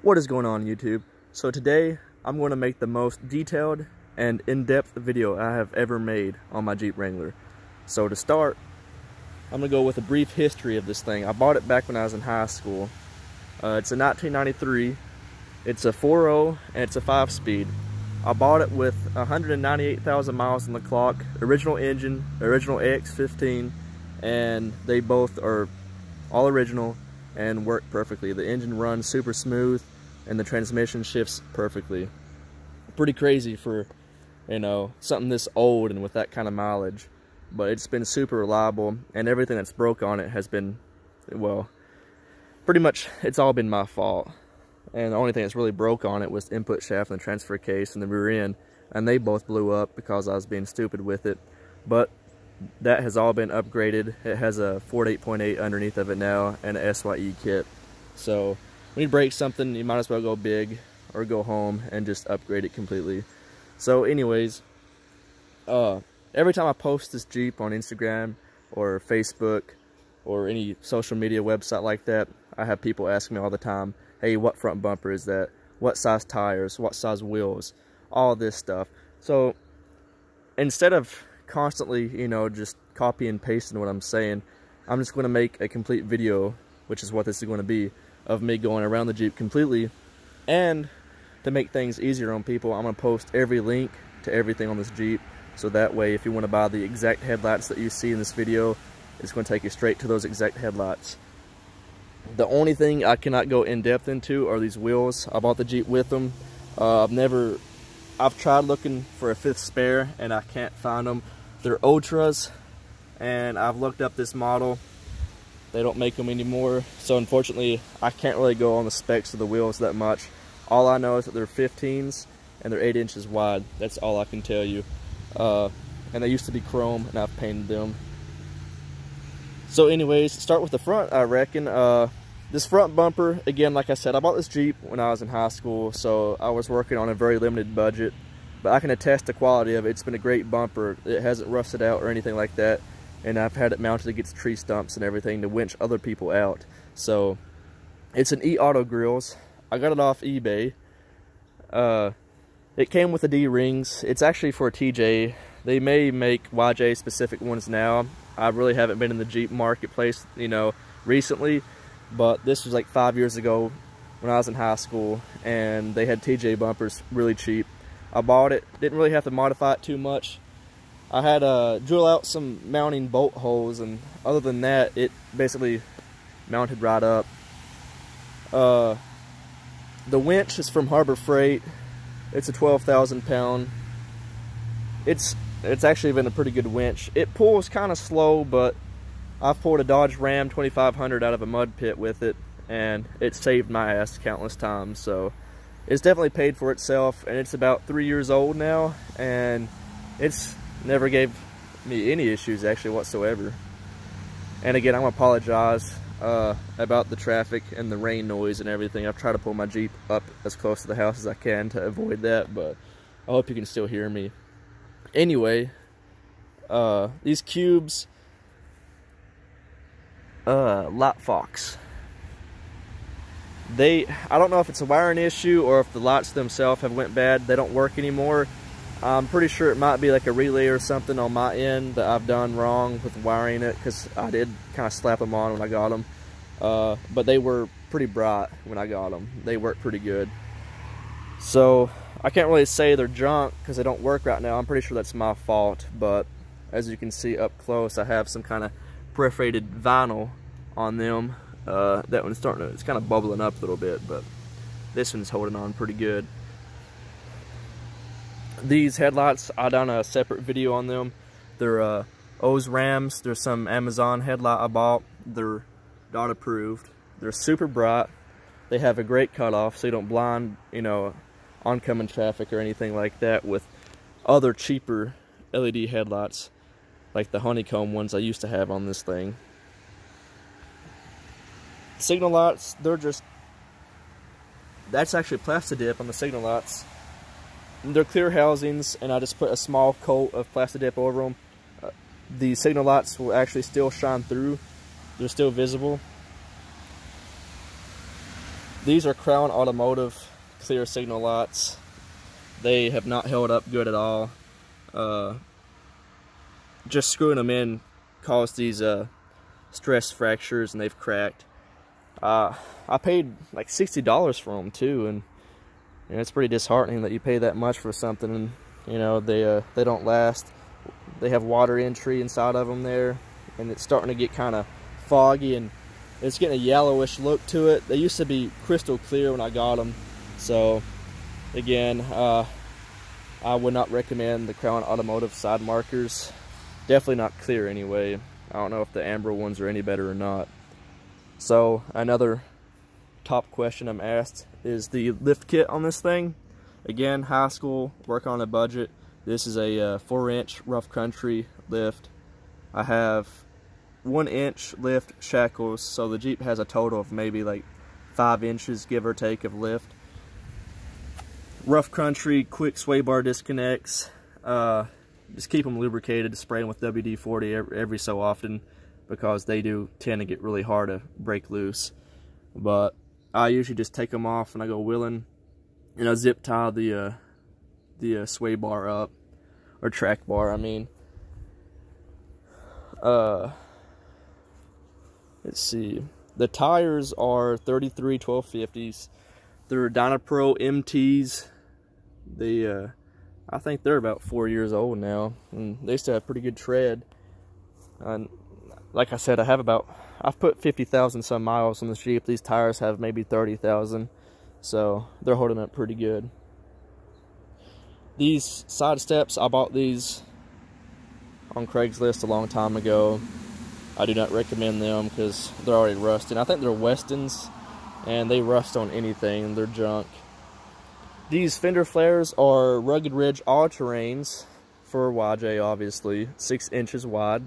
What is going on YouTube? So today I'm going to make the most detailed and in-depth video I have ever made on my Jeep Wrangler. So to start, I'm going to go with a brief history of this thing. I bought it back when I was in high school. Uh, it's a 1993. It's a 4.0 and it's a 5-speed. I bought it with 198,000 miles on the clock, original engine, original AX15, and they both are all original and work perfectly. The engine runs super smooth and the transmission shifts perfectly. Pretty crazy for, you know, something this old and with that kind of mileage. But it's been super reliable and everything that's broke on it has been, well, pretty much it's all been my fault. And the only thing that's really broke on it was the input shaft and the transfer case and the rear end. And they both blew up because I was being stupid with it. But that has all been upgraded. It has a Ford 8.8 underneath of it now and an SYE kit. So when you break something, you might as well go big or go home and just upgrade it completely. So anyways, uh, every time I post this Jeep on Instagram or Facebook or any social media website like that, I have people ask me all the time, hey, what front bumper is that? What size tires? What size wheels? All this stuff. So instead of constantly, you know, just copy and pasting what I'm saying. I'm just going to make a complete video, which is what this is going to be, of me going around the Jeep completely. And to make things easier on people, I'm going to post every link to everything on this Jeep. So that way, if you want to buy the exact headlights that you see in this video, it's going to take you straight to those exact headlights. The only thing I cannot go in depth into are these wheels. I bought the Jeep with them. Uh, I've never, I've tried looking for a fifth spare and I can't find them. They're Ultras, and I've looked up this model. They don't make them anymore, so unfortunately, I can't really go on the specs of the wheels that much. All I know is that they're 15s, and they're 8 inches wide. That's all I can tell you. Uh, and they used to be chrome, and I've painted them. So anyways, start with the front, I reckon. Uh, this front bumper, again, like I said, I bought this Jeep when I was in high school, so I was working on a very limited budget but I can attest the quality of it. It's been a great bumper. It hasn't rusted out or anything like that. And I've had it mounted against tree stumps and everything to winch other people out. So it's an E-Autogrilles. I got it off eBay. Uh, it came with the D-rings. It's actually for a TJ. They may make YJ specific ones now. I really haven't been in the Jeep marketplace, you know, recently. But this was like five years ago when I was in high school. And they had TJ bumpers really cheap. I bought it. Didn't really have to modify it too much. I had to uh, drill out some mounting bolt holes, and other than that, it basically mounted right up. Uh, the winch is from Harbor Freight. It's a 12,000 pound. It's it's actually been a pretty good winch. It pulls kind of slow, but I've pulled a Dodge Ram 2500 out of a mud pit with it, and it saved my ass countless times. So it's definitely paid for itself and it's about three years old now and it's never gave me any issues actually whatsoever. And again I'm apologize uh, about the traffic and the rain noise and everything. I've tried to pull my Jeep up as close to the house as I can to avoid that but I hope you can still hear me. Anyway uh, these cubes uh, Lightfox they I don't know if it's a wiring issue or if the lights themselves have went bad. They don't work anymore. I'm pretty sure it might be like a relay or something on my end that I've done wrong with wiring it because I did kind of slap them on when I got them uh, but they were pretty bright when I got them they work pretty good. So I can't really say they're junk because they don't work right now. I'm pretty sure that's my fault but as you can see up close I have some kind of perforated vinyl on them uh, that one's starting to, it's kind of bubbling up a little bit, but this one's holding on pretty good. These headlights, I done a separate video on them. They're uh, Osrams. There's some Amazon headlight I bought. They're dot approved. They're super bright. They have a great cutoff, so you don't blind, you know, oncoming traffic or anything like that with other cheaper LED headlights like the honeycomb ones I used to have on this thing signal lights, they're just, that's actually Plastidip on the signal lights. They're clear housings, and I just put a small coat of Plastidip over them. Uh, the signal lights will actually still shine through. They're still visible. These are Crown Automotive clear signal lights. They have not held up good at all. Uh, just screwing them in caused these uh, stress fractures and they've cracked. Uh, I paid like $60 for them too and you know, it's pretty disheartening that you pay that much for something and you know they uh, they don't last. They have water entry inside of them there and it's starting to get kind of foggy and it's getting a yellowish look to it. They used to be crystal clear when I got them. So again, uh, I would not recommend the Crown Automotive side markers. Definitely not clear anyway. I don't know if the amber ones are any better or not. So another top question I'm asked is the lift kit on this thing. Again, high school, work on a budget. This is a uh, four inch rough country lift. I have one inch lift shackles, so the Jeep has a total of maybe like five inches, give or take, of lift. Rough country, quick sway bar disconnects. Uh, just keep them lubricated, spray them with WD-40 every, every so often because they do tend to get really hard to break loose. But I usually just take them off when I go wheeling, and I zip tie the uh, the uh, sway bar up or track bar. I mean, uh, let's see. The tires are 33 1250s. They're Dynapro MTs. They, uh, I think they're about four years old now, and they still have pretty good tread. And like I said, I have about, I've put 50,000 some miles on the Jeep. These tires have maybe 30,000, so they're holding up pretty good. These side steps, I bought these on Craigslist a long time ago. I do not recommend them because they're already rusting. I think they're Westins, and they rust on anything. They're junk. These fender flares are Rugged Ridge all-terrains for YJ, obviously, six inches wide.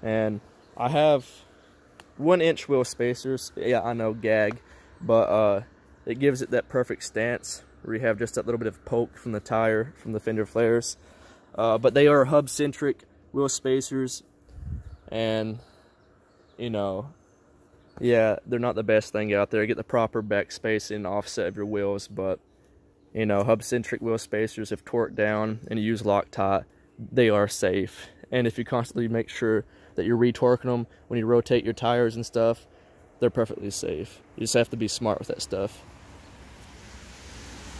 And I have one inch wheel spacers. Yeah, I know, gag. But uh, it gives it that perfect stance where you have just that little bit of poke from the tire, from the fender flares. Uh, but they are hub-centric wheel spacers. And, you know, yeah, they're not the best thing out there. Get the proper back space and offset of your wheels, but, you know, hub-centric wheel spacers, if torqued down and you use Loctite, they are safe. And if you constantly make sure that you're retorquing them when you rotate your tires and stuff, they're perfectly safe. You just have to be smart with that stuff.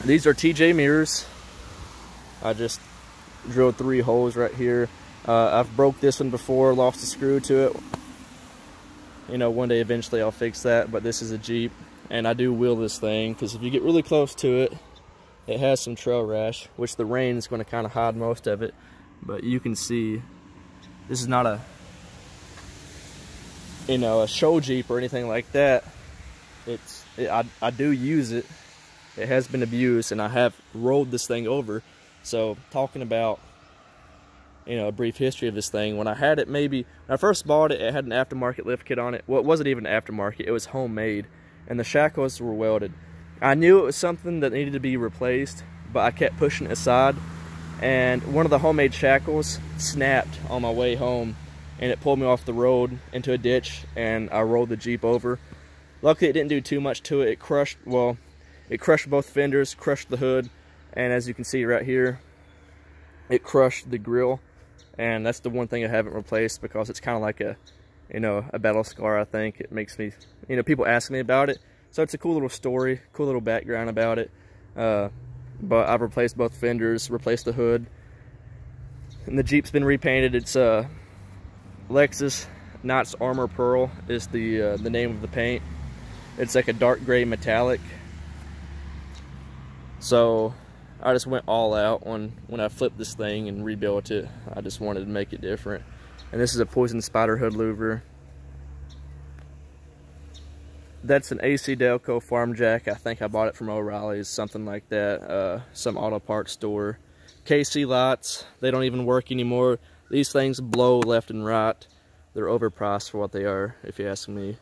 These are TJ mirrors. I just drilled three holes right here. Uh, I've broke this one before, lost a screw to it. You know, one day eventually I'll fix that, but this is a Jeep. And I do wheel this thing, because if you get really close to it, it has some trail rash, which the rain is going to kind of hide most of it. But you can see, this is not a you know, a show Jeep or anything like that. It's, it, I, I do use it. It has been abused and I have rolled this thing over. So talking about, you know, a brief history of this thing. When I had it maybe, when I first bought it, it had an aftermarket lift kit on it. Well, it wasn't even aftermarket, it was homemade. And the shackles were welded. I knew it was something that needed to be replaced, but I kept pushing it aside. And one of the homemade shackles snapped on my way home and it pulled me off the road into a ditch and I rolled the Jeep over. Luckily it didn't do too much to it. It crushed, well, it crushed both fenders, crushed the hood, and as you can see right here, it crushed the grill. And that's the one thing I haven't replaced because it's kind of like a, you know, a battle scar, I think. It makes me, you know, people ask me about it. So it's a cool little story, cool little background about it. Uh, but I've replaced both fenders, replaced the hood. And the Jeep's been repainted. It's, uh, Lexus Knights Armor Pearl is the uh, the name of the paint. It's like a dark gray metallic. So I just went all out when when I flipped this thing and rebuilt it. I just wanted to make it different. And this is a Poison Spyder hood louver. That's an AC Delco farm jack. I think I bought it from O'Reilly's, something like that. Uh, some auto parts store. KC lights, they don't even work anymore. These things blow left and right. They're overpriced for what they are, if you ask me.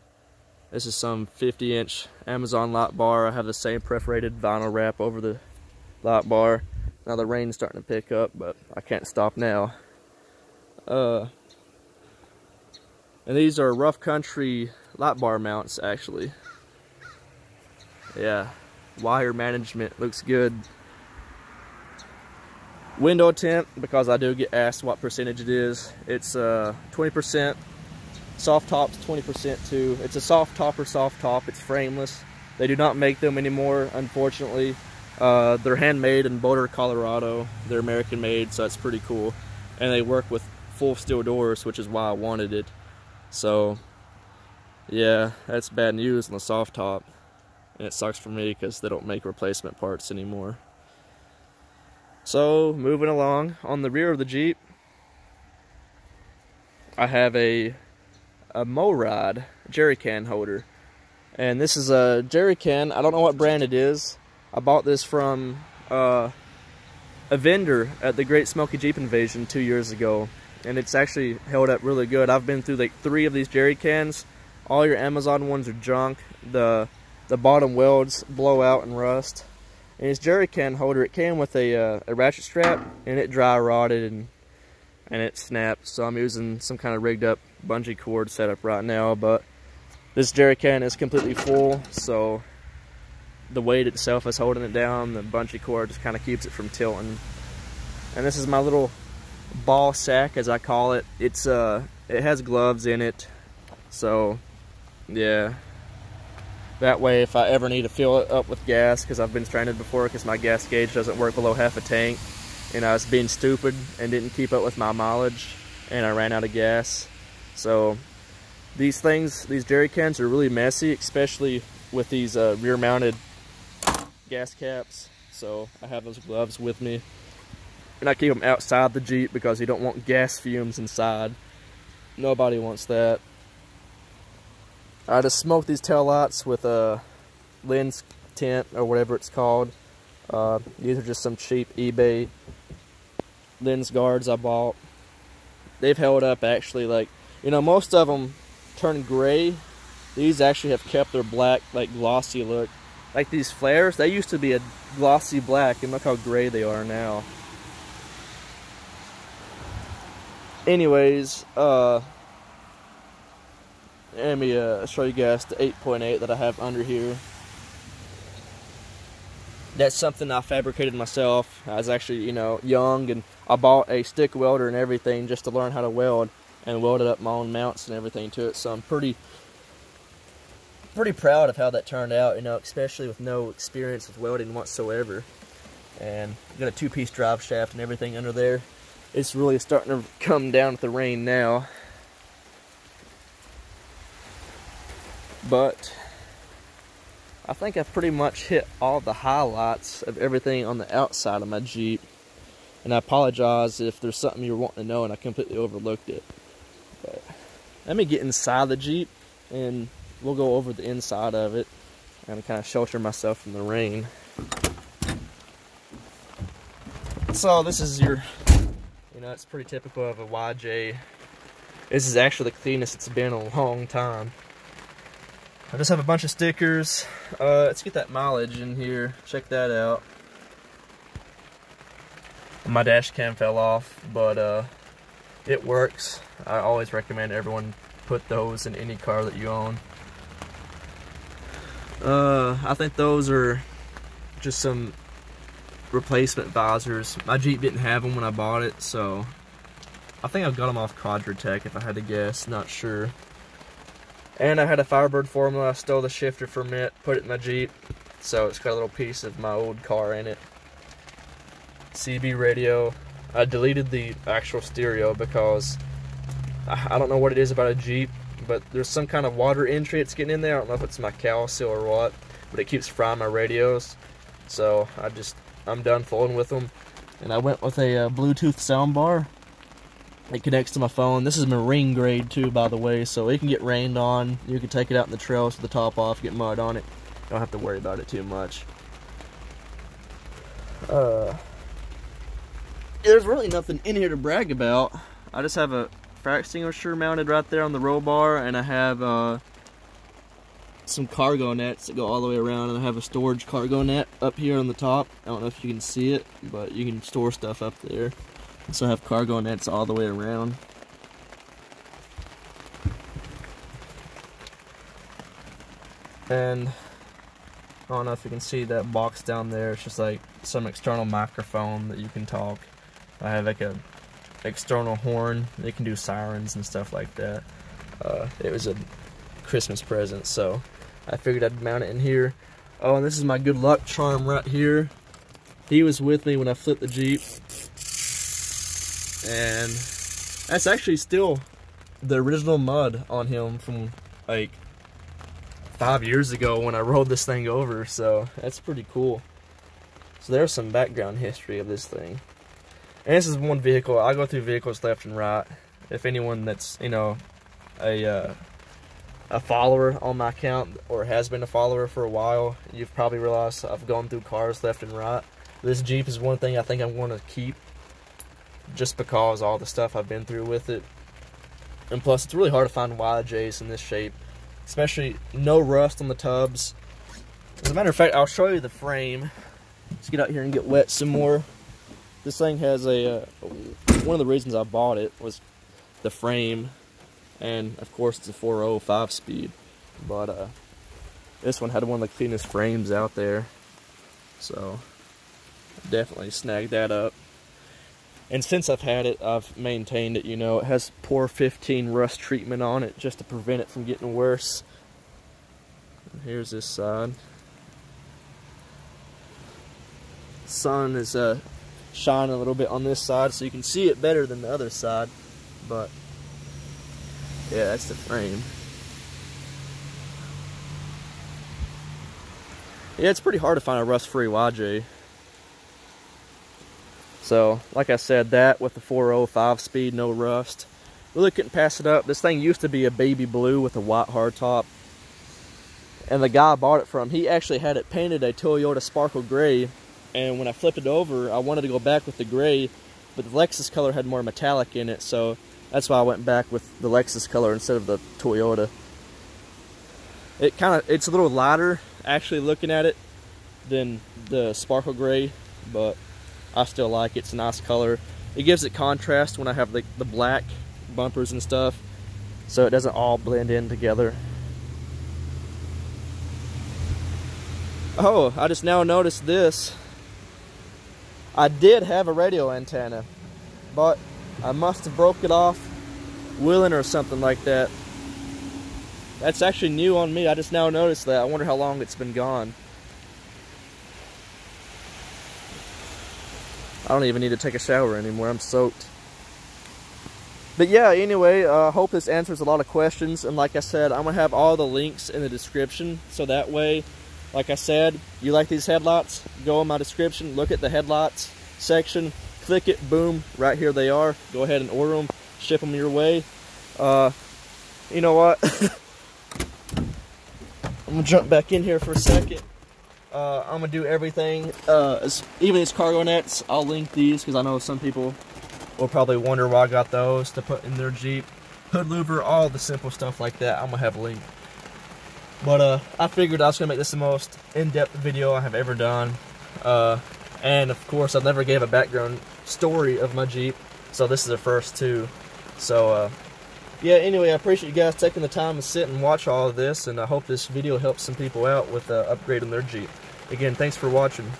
This is some 50 inch Amazon light bar. I have the same perforated vinyl wrap over the light bar. Now the rain's starting to pick up, but I can't stop now. Uh, and these are rough country light bar mounts, actually. yeah, wire management looks good. Window tint, because I do get asked what percentage it is. It's 20%. Uh, soft top's 20% too. It's a soft top or soft top. It's frameless. They do not make them anymore, unfortunately. Uh, they're handmade in Boulder, Colorado. They're American made, so that's pretty cool. And they work with full steel doors, which is why I wanted it. So, yeah, that's bad news on the soft top. And it sucks for me because they don't make replacement parts anymore. So, moving along, on the rear of the Jeep, I have a, a MORryde jerry can holder. And this is a jerry can, I don't know what brand it is. I bought this from uh, a vendor at the Great Smoky Jeep Invasion two years ago. And it's actually held up really good. I've been through like three of these jerry cans. All your Amazon ones are junk. The the bottom welds blow out and rust. And this jerry can holder, it came with a, uh, a ratchet strap and it dry rotted and and it snapped. So I'm using some kind of rigged up bungee cord setup right now. But this jerry can is completely full, so the weight itself is holding it down. The bungee cord just kind of keeps it from tilting. And this is my little ball sack, as I call it. It's uh, it has gloves in it, so yeah. That way, if I ever need to fill it up with gas, because I've been stranded before, because my gas gauge doesn't work below half a tank, and I was being stupid and didn't keep up with my mileage, and I ran out of gas. So these things, these jerry cans are really messy, especially with these uh, rear-mounted gas caps. So I have those gloves with me. And I keep them outside the Jeep because you don't want gas fumes inside. Nobody wants that. I just smoked these tail lights with a lens tint or whatever it's called. Uh, these are just some cheap eBay lens guards I bought. They've held up actually like, you know, most of them turn gray. These actually have kept their black, like glossy look like these flares, they used to be a glossy black, and look how gray they are now. Anyways, uh, let me uh, show you guys the 8.8 that I have under here. That's something I fabricated myself. I was actually, you know, young, and I bought a stick welder and everything just to learn how to weld, and welded up my own mounts and everything to it. So I'm pretty pretty proud of how that turned out, you know, especially with no experience with welding whatsoever. And got a two-piece drive shaft and everything under there. It's really starting to come down with the rain now. But I think I've pretty much hit all the highlights of everything on the outside of my Jeep. And I apologize if there's something you're wanting to know and I completely overlooked it. But let me get inside the Jeep and we'll go over the inside of it and kind of shelter myself from the rain. So this is your, you know, it's pretty typical of a YJ. This is actually the cleanest it's been in a long time. I just have a bunch of stickers. Uh, let's get that mileage in here. Check that out. My dash cam fell off, but uh, it works. I always recommend everyone put those in any car that you own. Uh, I think those are just some replacement visors. My Jeep didn't have them when I bought it, so I think I've got them off Quadratec if I had to guess, not sure. And I had a Firebird formula, I stole the shifter from it, put it in my Jeep, so it's got a little piece of my old car in it. CB radio. I deleted the actual stereo because I don't know what it is about a Jeep, but there's some kind of water entry it's getting in there. I don't know if it's my cowl seal or what, but it keeps frying my radios. So I just, I'm done fooling with them. And I went with a uh, Bluetooth soundbar. It connects to my phone. This is marine grade too, by the way, so it can get rained on. You can take it out in the trails with the top off, get mud on it. Don't have to worry about it too much. Uh, there's really nothing in here to brag about. I just have a fire extinguisher mounted right there on the roll bar and I have uh, some cargo nets that go all the way around and I have a storage cargo net up here on the top. I don't know if you can see it, but you can store stuff up there. So I have cargo nets all the way around. And I don't know if you can see that box down there. It's just like some external microphone that you can talk. I have like a external horn. They can do sirens and stuff like that. Uh, it was a Christmas present, so I figured I'd mount it in here. Oh, and this is my good luck charm right here. He was with me when I flipped the Jeep. And that's actually still the original mud on him from like five years ago when I rolled this thing over, so that's pretty cool. So there's some background history of this thing. And this is one vehicle. I go through vehicles left and right. If anyone that's, you know, a uh, a follower on my account or has been a follower for a while, you've probably realized I've gone through cars left and right. This Jeep is one thing I think I'm going to keep just because all the stuff I've been through with it. And plus, it's really hard to find YJs in this shape, especially no rust on the tubs. As a matter of fact, I'll show you the frame. Let's get out here and get wet some more. This thing has a, uh, one of the reasons I bought it was the frame and of course it's a 405 speed but uh, this one had one of the cleanest frames out there so definitely snagged that up and since I've had it I've maintained it you know it has POR 15 rust treatment on it just to prevent it from getting worse here's this side sun is uh, shining a little bit on this side so you can see it better than the other side but yeah, that's the frame. Yeah, it's pretty hard to find a rust-free YJ. So, like I said, that with the 405 speed, no rust. Really couldn't pass it up. This thing used to be a baby blue with a white hardtop. And the guy I bought it from, he actually had it painted a Toyota Sparkle Gray. And when I flipped it over, I wanted to go back with the gray, but the Lexus color had more metallic in it, so that's why I went back with the Lexus color instead of the Toyota. It kind of, it's a little lighter actually looking at it than the Sparkle Gray, but I still like it. It's a nice color. It gives it contrast when I have the, the black bumpers and stuff, so it doesn't all blend in together. Oh, I just now noticed this. I did have a radio antenna, but I must have broke it off willing or something like that. That's actually new on me. I just now noticed that. I wonder how long it's been gone. I don't even need to take a shower anymore. I'm soaked. But yeah, anyway, I uh, hope this answers a lot of questions. And like I said, I'm going to have all the links in the description. So that way, like I said, you like these headlights, go in my description, look at the headlights section, click it, boom, right here they are. Go ahead and order them, ship them your way. Uh, you know what? I'm gonna jump back in here for a second. Uh, I'm gonna do everything, uh, even these cargo nets, I'll link these because I know some people will probably wonder why I got those to put in their Jeep. Hood louver, all the simple stuff like that, I'm gonna have a link. But uh, I figured I was gonna make this the most in-depth video I have ever done. Uh, and of course, I never gave a background story of my Jeep, so this is the first too. So, uh, yeah, anyway, I appreciate you guys taking the time to sit and watch all of this, and I hope this video helps some people out with uh, upgrading their Jeep. Again, thanks for watching.